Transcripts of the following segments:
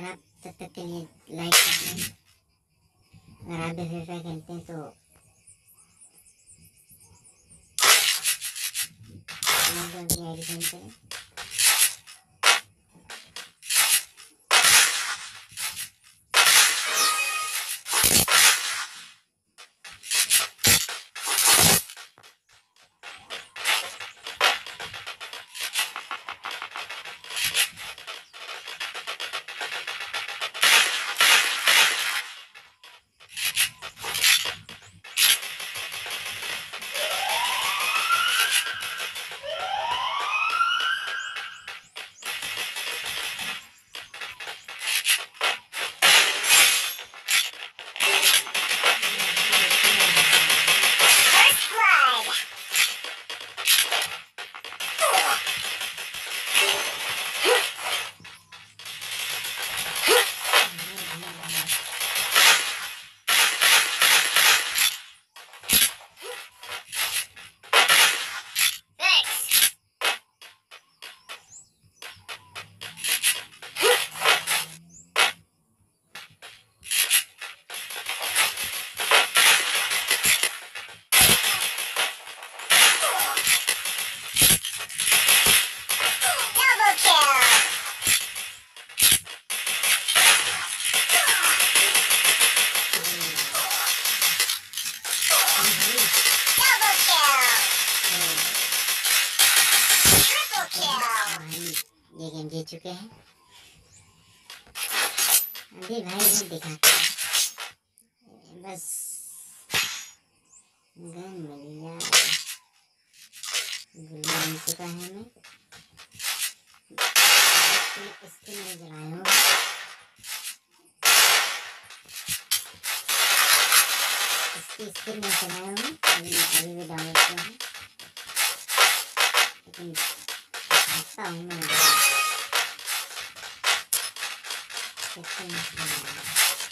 अगर आप तब तक के लिए लाइक कर दें अगर आप भी फ्री फायर खेलते हैं तो आई डी खेलते करें ये गेम जीत चुके हैं। अभी भाई हम दिखाते हैं। बस। गन मिल गया गुल्ली मिल चुका है हमें। इसके लिए जलाया हूँ। इसकी स्किन में चलाया हूँ। अभी अभी भी डाउनलोड किया हूँ। लेकिन さあ、もう。やってま。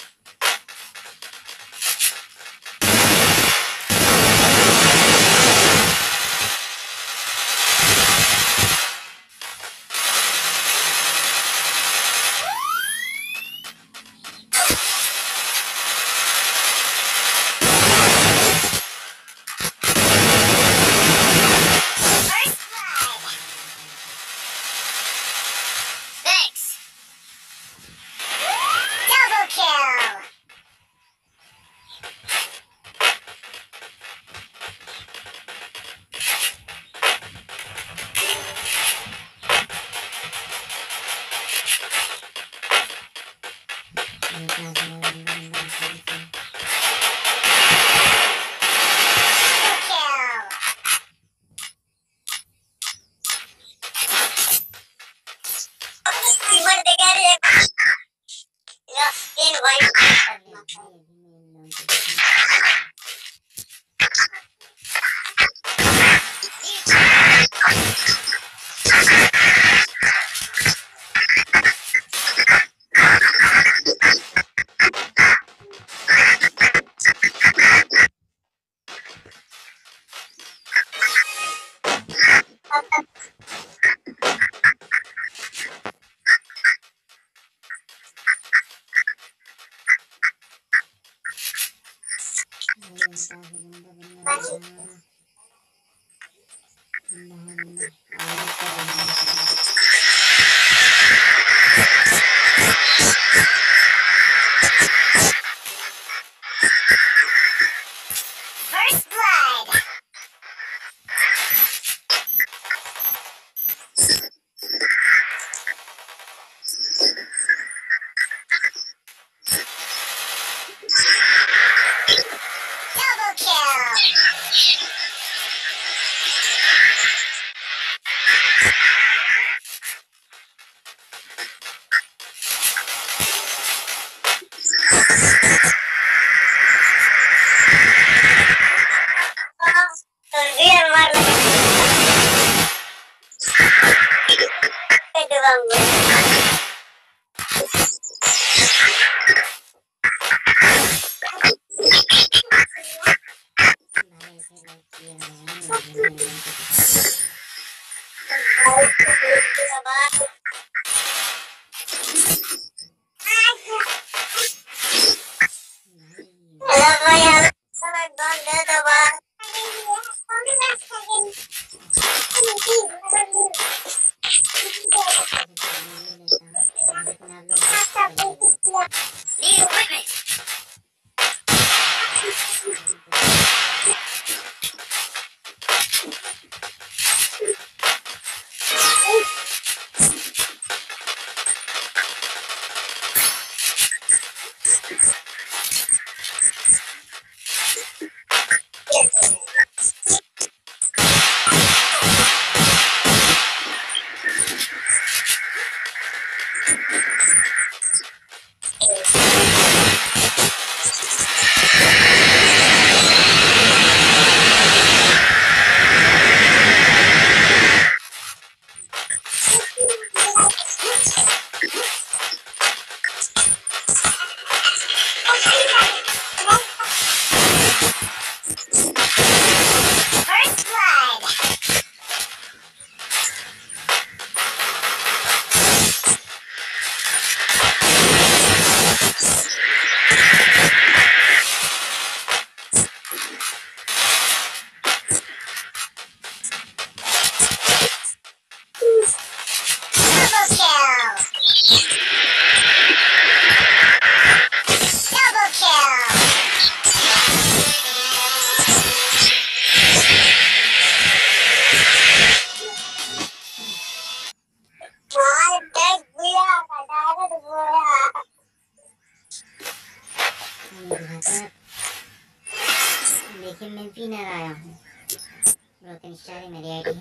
देखिए मैं विनर आया हूँ ब्रोकन स्टार मेरी आईडी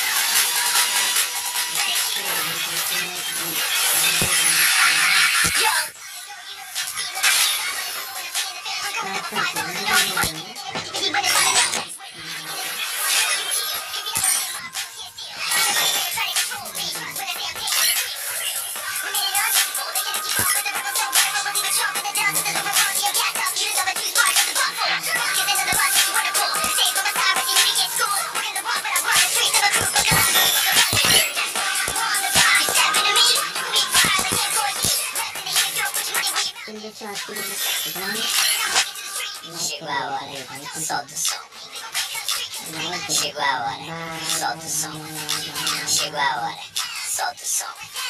है Yo! gente eu acho que não... Chegou a hora, Ivan. Solta o som. Chegou a hora. Solta o som. Chegou a hora. Solta o som.